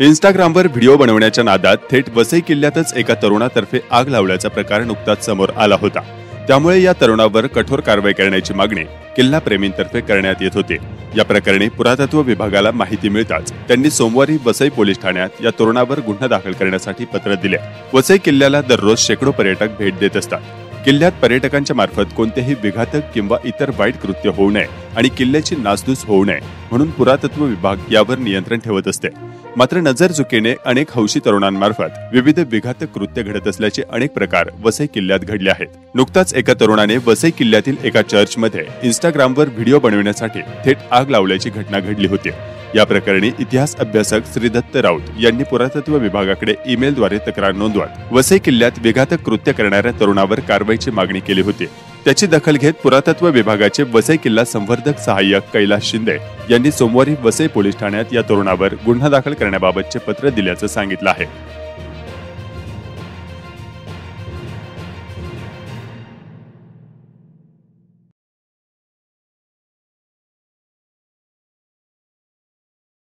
इंस्टाग्रामवर व्हिडिओ बनवण्याच्या नादात थेट वसई किल्ल्यातच एका तरुणातर्फे आग लावल्याचा प्रकार नुकताच समोर आला होता. त्यामुळे या तरुणावर कठोर कारवाई करण्याची मागणी किल्ला प्रेमींतर्फे करण्यात येत होती. या प्रकरणी पुरातत्व विभागाला माहिती मिळताच त्यांनी सोमवारी वसई पोलीस ठाण्यात या तरुणावर गुन्हा दाखल करण्यासाठी पत्र दिले. वसई किल्ल्याला दररोज शेकडो पर्यटक भेट देत असतात. किल्ल्यात पर्यटकांच्या मार्फत कोणतेही विघातक किंवा इतर वाईट कृत्य होऊ नये आणि किल्ल्याची नासधूस होऊ नये म्हणून पुरातत्व विभाग यावर नियंत्रण ठेवत असते. मात्र नजर चुकीने अनेक हौशी तरुणांमार्फत विविध विघातक कृत्य घडत असल्याचे अनेक प्रकार वसई किल्ल्यात घडले आहेत. नुकताच एका तरुणाने वसई किल्ल्यातील एका चर्चमध्ये इंस्टाग्रामवर व्हिडिओ बनविण्यासाठी थेट आग लावल्याची घटना घडली होती. या प्रकरणी इतिहास अभ्यासक श्री दत्त राऊत यांनी पुरातत्व विभागाकडे ईमेलद्वारे तक्रार नोंदवत वसई किल्ल्यात विघातक कृत्य करणाऱ्या तरुणावर कारवाईची मागणी केली होती. त्याची दखल घेत पुरातत्व विभागाचे वसई किल्ला संवर्धक सहाय्यक कैलास शिंदे यांनी सोमवारी वसई पोलीस ठाण्यात या तरुणावर गुन्हा दाखल करण्याबाबतचे पत्र दिल्याचं सांगितलं आहे.